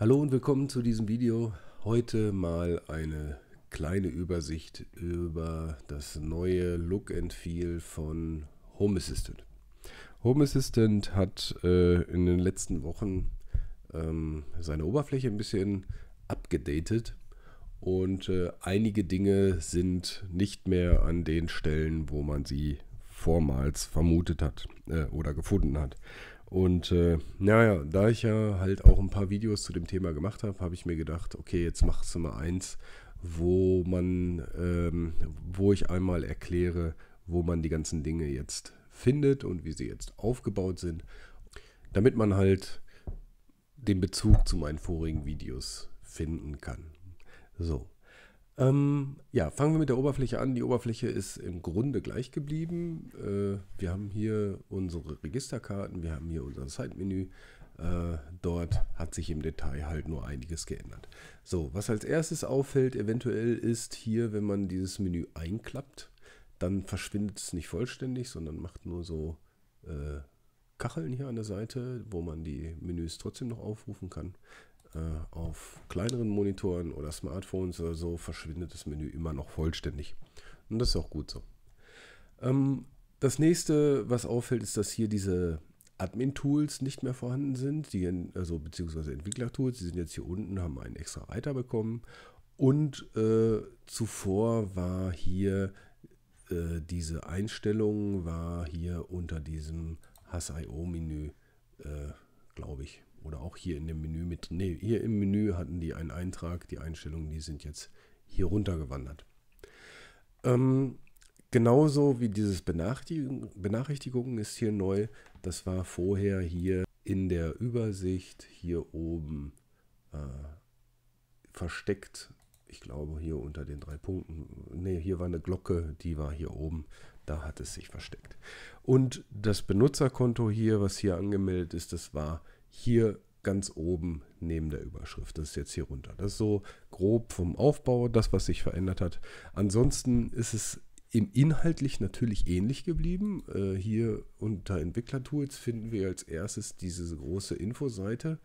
Hallo und willkommen zu diesem Video. Heute mal eine kleine Übersicht über das neue Look and Feel von Home Assistant. Home Assistant hat äh, in den letzten Wochen ähm, seine Oberfläche ein bisschen abgedatet und äh, einige Dinge sind nicht mehr an den Stellen, wo man sie vormals vermutet hat äh, oder gefunden hat. Und äh, naja, da ich ja halt auch ein paar Videos zu dem Thema gemacht habe, habe ich mir gedacht, okay, jetzt machst du mal eins, wo man, ähm, wo ich einmal erkläre, wo man die ganzen Dinge jetzt findet und wie sie jetzt aufgebaut sind, damit man halt den Bezug zu meinen vorigen Videos finden kann. So, ähm, ja, fangen wir mit der Oberfläche an. Die Oberfläche ist im Grunde gleich geblieben. Äh, wir haben hier unsere Registerkarten, wir haben hier unser Site-Menü. Äh, dort hat sich im Detail halt nur einiges geändert. So, was als erstes auffällt, eventuell ist hier, wenn man dieses Menü einklappt, dann verschwindet es nicht vollständig, sondern macht nur so äh, Kacheln hier an der Seite, wo man die Menüs trotzdem noch aufrufen kann. Äh, auf kleineren Monitoren oder Smartphones oder so verschwindet das Menü immer noch vollständig. Und das ist auch gut so. Ähm, das nächste, was auffällt, ist, dass hier diese Admin-Tools nicht mehr vorhanden sind, die, also beziehungsweise Entwickler-Tools, die sind jetzt hier unten, haben einen extra Reiter bekommen. Und äh, zuvor war hier äh, diese Einstellung, war hier unter diesem Hass.io-Menü, äh, glaube ich, oder auch hier in dem Menü mit, nee, hier im Menü hatten die einen Eintrag, die Einstellungen, die sind jetzt hier runtergewandert. Ähm, genauso wie dieses Benachrichtigung, Benachrichtigungen ist hier neu. Das war vorher hier in der Übersicht hier oben äh, versteckt. Ich glaube hier unter den drei Punkten. Ne, hier war eine Glocke, die war hier oben. Da hat es sich versteckt. Und das Benutzerkonto hier, was hier angemeldet ist, das war hier ganz oben neben der Überschrift. Das ist jetzt hier runter. Das ist so grob vom Aufbau das, was sich verändert hat. Ansonsten ist es im inhaltlich natürlich ähnlich geblieben. Äh, hier unter Entwicklertools finden wir als erstes diese große Infoseite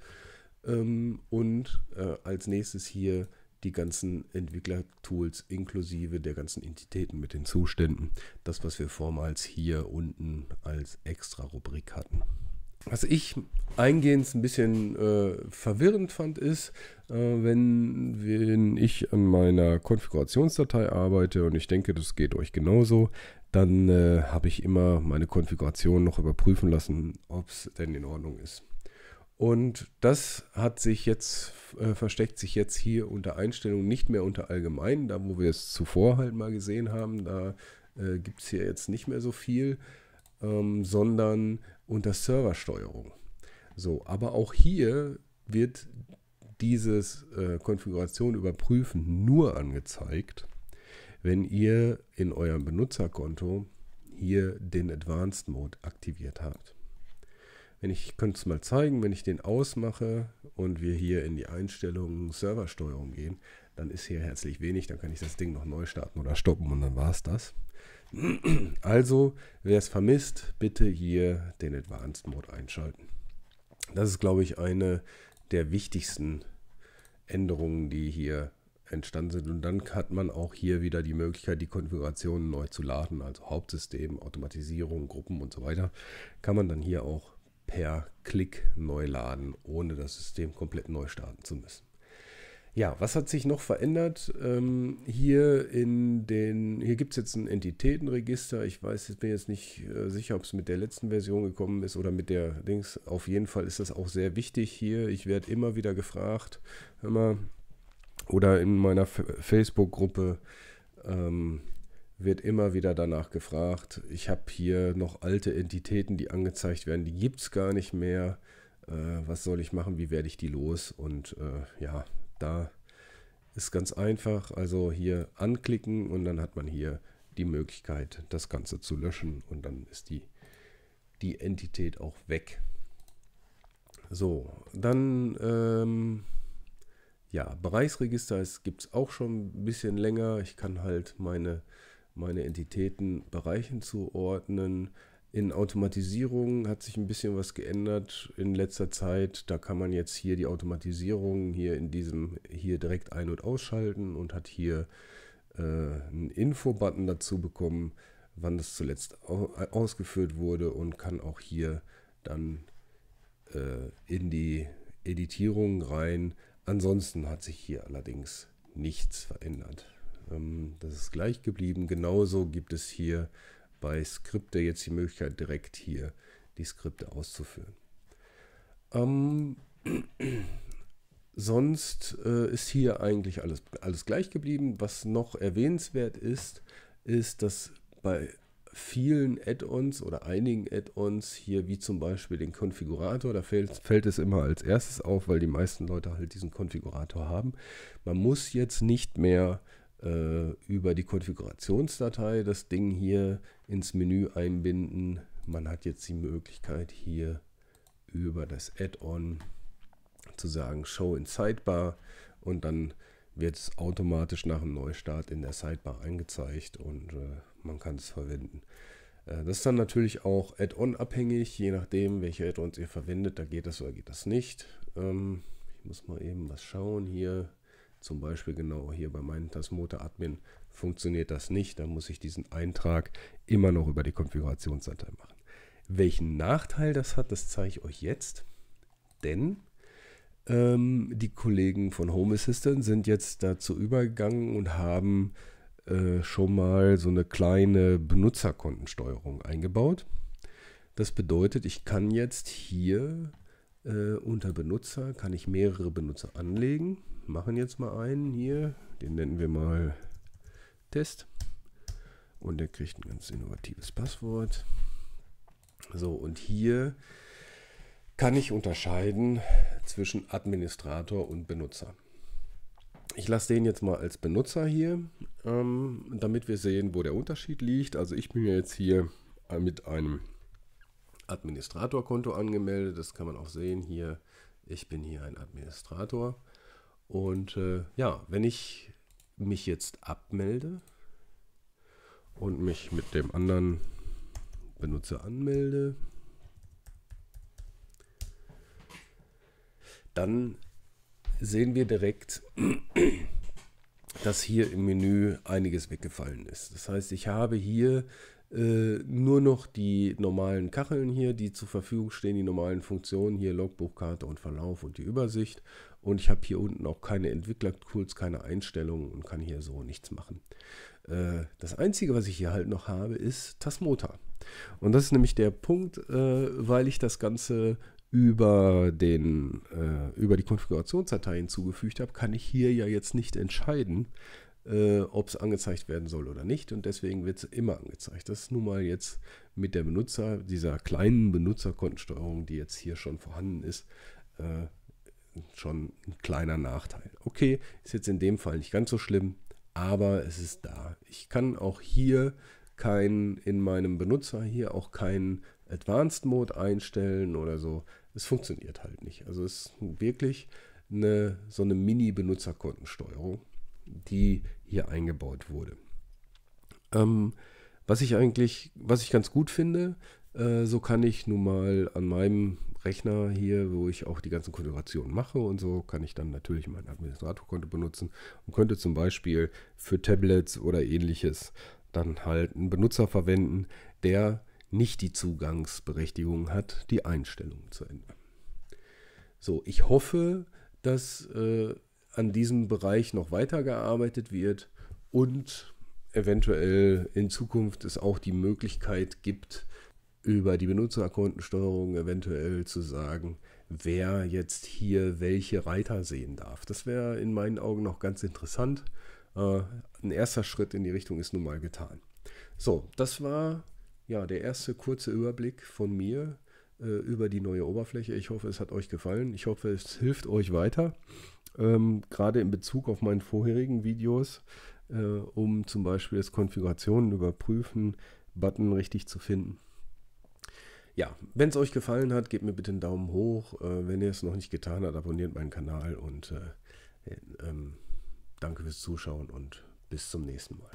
ähm, und äh, als nächstes hier die ganzen Entwicklertools inklusive der ganzen Entitäten mit den Zuständen. Das, was wir vormals hier unten als extra Rubrik hatten. Was ich eingehend ein bisschen äh, verwirrend fand, ist, äh, wenn, wenn ich an meiner Konfigurationsdatei arbeite und ich denke, das geht euch genauso, dann äh, habe ich immer meine Konfiguration noch überprüfen lassen, ob es denn in Ordnung ist. Und das hat sich jetzt, äh, versteckt sich jetzt hier unter Einstellungen nicht mehr unter Allgemein, da wo wir es zuvor halt mal gesehen haben, da äh, gibt es hier jetzt nicht mehr so viel, ähm, sondern unter Serversteuerung. So, aber auch hier wird dieses äh, Konfiguration überprüfen nur angezeigt, wenn ihr in eurem Benutzerkonto hier den Advanced Mode aktiviert habt. Wenn ich, ich könnte es mal zeigen, wenn ich den ausmache und wir hier in die Einstellungen Serversteuerung gehen, dann ist hier herzlich wenig, dann kann ich das Ding noch neu starten oder stoppen und dann war es das. Also, wer es vermisst, bitte hier den Advanced Mode einschalten. Das ist, glaube ich, eine der wichtigsten Änderungen, die hier entstanden sind. Und dann hat man auch hier wieder die Möglichkeit, die Konfigurationen neu zu laden, also Hauptsystem, Automatisierung, Gruppen und so weiter. Kann man dann hier auch per Klick neu laden, ohne das System komplett neu starten zu müssen. Ja, was hat sich noch verändert? Ähm, hier in den, hier gibt es jetzt ein Entitätenregister. Ich weiß, ich bin jetzt nicht äh, sicher, ob es mit der letzten Version gekommen ist oder mit der Dings. Auf jeden Fall ist das auch sehr wichtig hier. Ich werde immer wieder gefragt, mal, oder in meiner Facebook-Gruppe ähm, wird immer wieder danach gefragt. Ich habe hier noch alte Entitäten, die angezeigt werden, die gibt es gar nicht mehr. Äh, was soll ich machen? Wie werde ich die los? Und äh, ja, da ist ganz einfach, also hier anklicken und dann hat man hier die Möglichkeit, das Ganze zu löschen und dann ist die, die Entität auch weg. So, dann ähm, ja, Bereichsregister gibt es auch schon ein bisschen länger. Ich kann halt meine, meine Entitäten Bereichen zuordnen. In Automatisierung hat sich ein bisschen was geändert in letzter Zeit. Da kann man jetzt hier die Automatisierung hier in diesem hier direkt ein- und ausschalten und hat hier äh, einen Info-Button dazu bekommen, wann das zuletzt ausgeführt wurde und kann auch hier dann äh, in die Editierung rein. Ansonsten hat sich hier allerdings nichts verändert. Ähm, das ist gleich geblieben. Genauso gibt es hier bei Skripte jetzt die Möglichkeit, direkt hier die Skripte auszuführen. Ähm, sonst äh, ist hier eigentlich alles, alles gleich geblieben. Was noch erwähnenswert ist, ist, dass bei vielen Add-ons oder einigen Add-ons hier, wie zum Beispiel den Konfigurator, da fällt, fällt es immer als erstes auf, weil die meisten Leute halt diesen Konfigurator haben. Man muss jetzt nicht mehr äh, über die Konfigurationsdatei das Ding hier ins Menü einbinden. Man hat jetzt die Möglichkeit hier über das Add-on zu sagen Show in Sidebar und dann wird es automatisch nach einem Neustart in der Sidebar angezeigt und äh, man kann es verwenden. Äh, das ist dann natürlich auch Add-on abhängig, je nachdem, welche Add-ons ihr verwendet. Da geht das oder geht das nicht. Ähm, ich muss mal eben was schauen hier. Zum Beispiel genau hier bei meinem Tasmotor Admin funktioniert das nicht. Da muss ich diesen Eintrag immer noch über die Konfigurationsdatei machen. Welchen Nachteil das hat, das zeige ich euch jetzt. Denn ähm, die Kollegen von Home Assistant sind jetzt dazu übergegangen und haben äh, schon mal so eine kleine Benutzerkontensteuerung eingebaut. Das bedeutet, ich kann jetzt hier äh, unter Benutzer, kann ich mehrere Benutzer anlegen. Machen jetzt mal einen hier, den nennen wir mal Test. Und der kriegt ein ganz innovatives Passwort. So, und hier kann ich unterscheiden zwischen Administrator und Benutzer. Ich lasse den jetzt mal als Benutzer hier, ähm, damit wir sehen, wo der Unterschied liegt. Also ich bin jetzt hier mit einem Administratorkonto angemeldet. Das kann man auch sehen hier. Ich bin hier ein Administrator. Und äh, ja, wenn ich mich jetzt abmelde und mich mit dem anderen Benutzer anmelde, dann sehen wir direkt, dass hier im Menü einiges weggefallen ist. Das heißt, ich habe hier äh, nur noch die normalen Kacheln hier, die zur Verfügung stehen, die normalen Funktionen, hier Logbuchkarte und Verlauf und die Übersicht. Und ich habe hier unten auch keine Entwicklertools, keine Einstellungen und kann hier so nichts machen. Äh, das Einzige, was ich hier halt noch habe, ist Tasmota. Und das ist nämlich der Punkt, äh, weil ich das Ganze über, den, äh, über die Konfigurationsdatei hinzugefügt habe, kann ich hier ja jetzt nicht entscheiden, äh, ob es angezeigt werden soll oder nicht. Und deswegen wird es immer angezeigt. Das ist nun mal jetzt mit der Benutzer, dieser kleinen Benutzerkontensteuerung, die jetzt hier schon vorhanden ist, äh, schon ein kleiner Nachteil. Okay, ist jetzt in dem Fall nicht ganz so schlimm, aber es ist da. Ich kann auch hier kein, in meinem Benutzer hier auch keinen Advanced Mode einstellen oder so es funktioniert halt nicht. Also es ist wirklich eine, so eine Mini-Benutzerkontensteuerung, die hier eingebaut wurde. Ähm, was ich eigentlich, was ich ganz gut finde, äh, so kann ich nun mal an meinem Rechner hier, wo ich auch die ganzen Konfigurationen mache und so, kann ich dann natürlich mein Administratorkonto benutzen und könnte zum Beispiel für Tablets oder ähnliches dann halt einen Benutzer verwenden, der nicht die Zugangsberechtigung hat, die Einstellungen zu ändern. So, ich hoffe, dass äh, an diesem Bereich noch weitergearbeitet wird und eventuell in Zukunft es auch die Möglichkeit gibt, über die Benutzerkontensteuerung eventuell zu sagen, wer jetzt hier welche Reiter sehen darf. Das wäre in meinen Augen noch ganz interessant. Äh, ein erster Schritt in die Richtung ist nun mal getan. So, das war ja, der erste kurze Überblick von mir äh, über die neue Oberfläche. Ich hoffe, es hat euch gefallen. Ich hoffe, es hilft euch weiter. Ähm, gerade in Bezug auf meine vorherigen Videos, äh, um zum Beispiel das Konfigurationen überprüfen, Button richtig zu finden. Ja, wenn es euch gefallen hat, gebt mir bitte einen Daumen hoch. Äh, wenn ihr es noch nicht getan habt, abonniert meinen Kanal und äh, ähm, danke fürs Zuschauen und bis zum nächsten Mal.